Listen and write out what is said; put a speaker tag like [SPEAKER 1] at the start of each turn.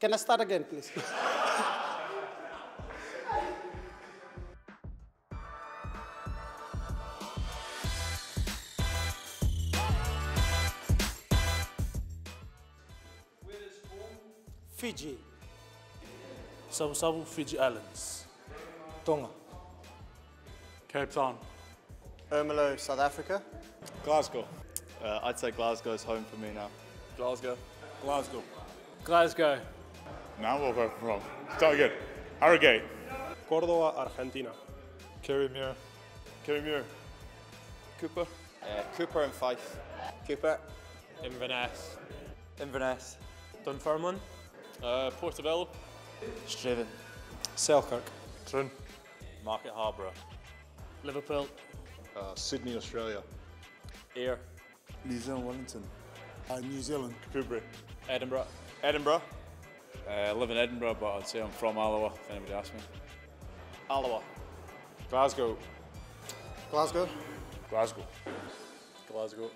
[SPEAKER 1] Can I start again, please? Fiji,
[SPEAKER 2] Savusavu, Fiji Islands.
[SPEAKER 3] Tonga.
[SPEAKER 4] Cape Town.
[SPEAKER 5] Ermelo, South Africa.
[SPEAKER 3] Glasgow.
[SPEAKER 6] Uh, I'd say Glasgow's home for me now.
[SPEAKER 4] Glasgow.
[SPEAKER 3] Glasgow.
[SPEAKER 4] Glasgow.
[SPEAKER 7] Now we'll go from. Start again. Harrogate.
[SPEAKER 3] Córdoba, Argentina.
[SPEAKER 7] Kirriemuir.
[SPEAKER 6] Kirriemuir. Cupar.
[SPEAKER 5] Uh, Cupar and Fife.
[SPEAKER 6] Cupar.
[SPEAKER 4] Inverness.
[SPEAKER 6] Inverness.
[SPEAKER 4] Dunfermline. Uh, Portobello.
[SPEAKER 6] Strathaven.
[SPEAKER 3] Selkirk.
[SPEAKER 7] Trin.
[SPEAKER 4] Market Harborough. Liverpool.
[SPEAKER 7] Uh, Sydney, Australia.
[SPEAKER 4] Ayr.
[SPEAKER 8] New Zealand, Wellington. Uh, New Zealand.
[SPEAKER 7] Kubrick.
[SPEAKER 4] Edinburgh.
[SPEAKER 6] Edinburgh.
[SPEAKER 4] Uh, I live in Edinburgh, but I'd say I'm from Alloa, if anybody asks me.
[SPEAKER 6] Alloa.
[SPEAKER 4] Glasgow.
[SPEAKER 5] Glasgow.
[SPEAKER 7] Glasgow.
[SPEAKER 4] Glasgow.